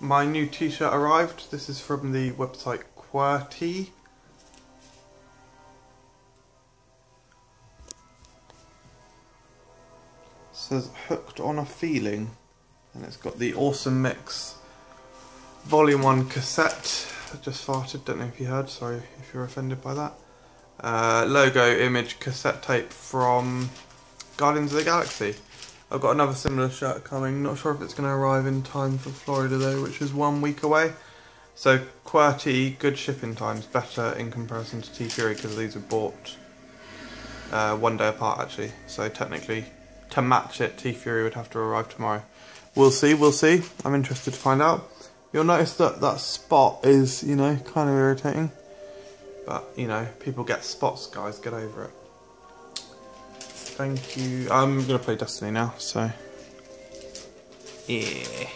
my new t-shirt arrived. This is from the website Qwertee. says hooked on a feeling. And it's got the awesome mix. Volume 1 cassette. I just farted. Don't know if you heard. Sorry if you're offended by that. Uh, logo image cassette tape from Guardians of the Galaxy I've got another similar shirt coming not sure if it's going to arrive in time for Florida though which is one week away so Qwertee good shipping times better in comparison to TeeFury because these were bought uh, one day apart actually so technically to match it, TeeFury would have to arrive tomorrow. We'll see, we'll see. I'm interested to find out. You'll notice that that spot is, you know, kind of irritating. But, you know, people get spots, guys. Get over it. Thank you. I'm to play Destiny now, so... Yeah.